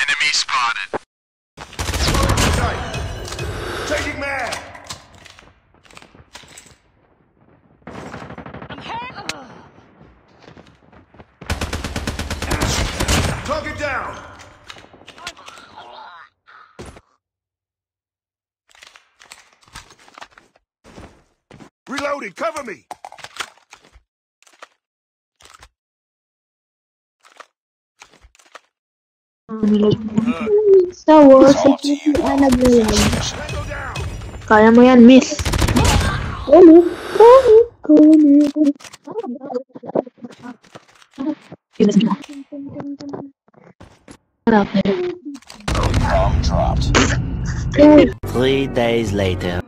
Enemy spotted. Taking mag! I'm hurt. Target down! Reloading, cover me! Star Wars, hindi ka naglalag. Tango down! Kaya mo yan, miss. Kami, kami, kami. Bomb dropped. Three days later.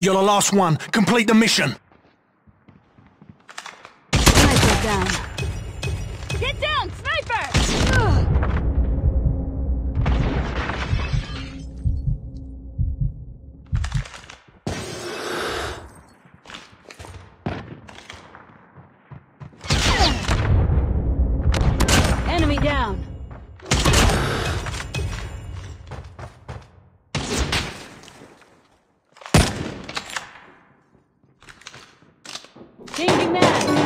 You're the last one. Complete the mission. Sniper down. Get down, sniper! Enemy down. Changing mag.